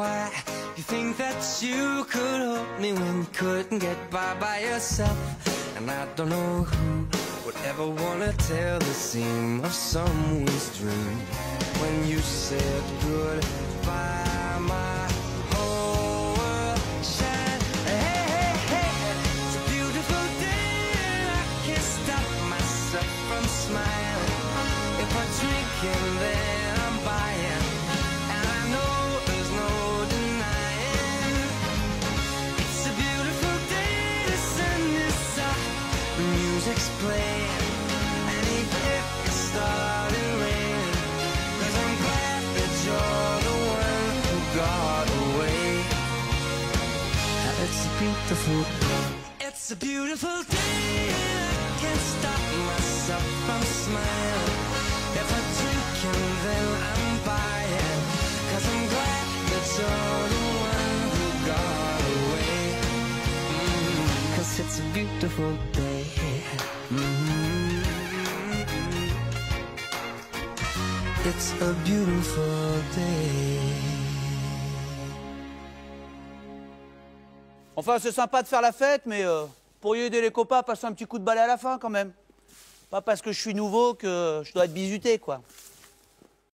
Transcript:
why you think that you could help me when you couldn't get by by yourself. And I don't know who would ever wanna tell the seam of someone's dream when you said goodbye. My whole world. Hey, hey, hey, it's a beautiful day. and I can't stop myself from smiling. If I music's playing, and even if it started raining, cause I'm glad that you're the one who got away. It's a beautiful day. It's a beautiful day, and I can't stop myself from smiling. It's a beautiful day. Enfin, c'est sympa de faire la fête, mais euh, pourriez aider les copains à passer un petit coup de balai à la fin quand même. Pas parce que je suis nouveau que je dois être bizuté, quoi.